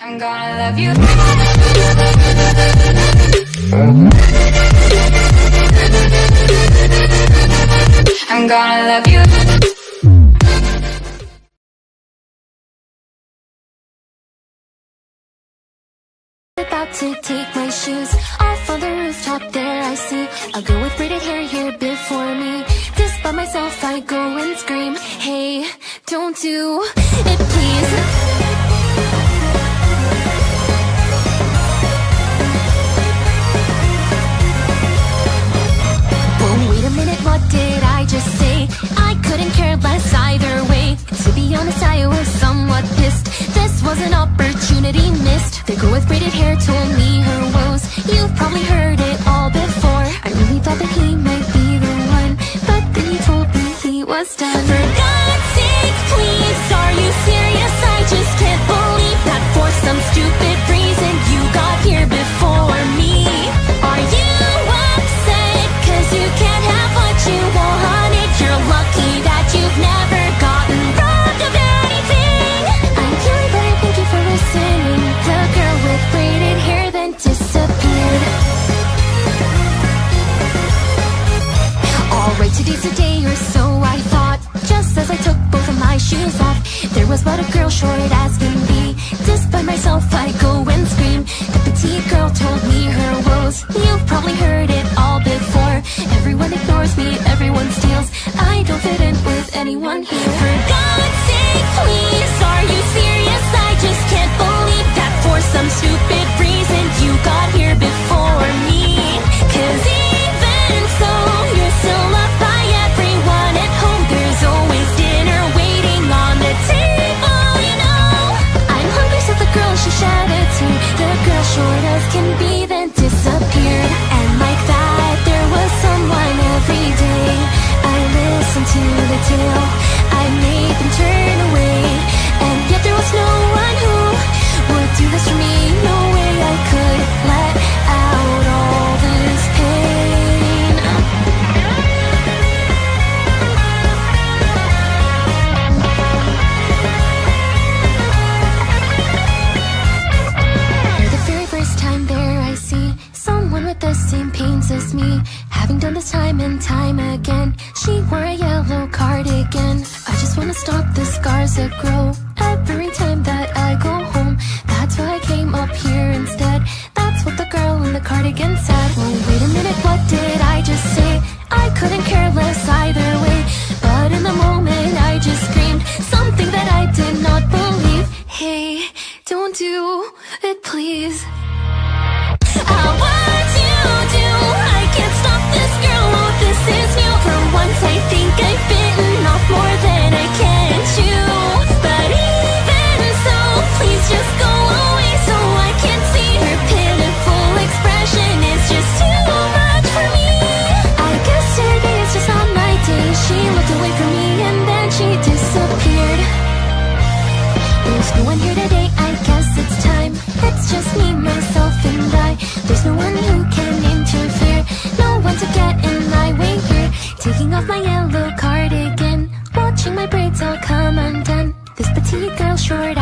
I'm gonna love you. I'm gonna love you. About to take my shoes off on the rooftop. There I see a girl with braided hair here before me. Just by myself, I go and scream, Hey, don't do it, please. Today's the day or so off. There was but a girl short as can be. Just by myself I go and scream. The petite girl told me her woes. You've probably heard it all before. Everyone ignores me, everyone steals. I don't fit in with anyone here to the tale. I made them turn away stop the scars that grow Every time that I go home. That's why I came up here instead. That's what the girl in the cardigan said. Well wait a minute, what did I just say? I couldn't care less either way. But in the moment I just screamed Something that I did not believe. Hey, don't do it please There's no one here today, I guess it's time. It's just me, myself and I. There's no one who can interfere. No one to get in my way here. Taking off my yellow cardigan. Watching my braids all come undone. This petite girl short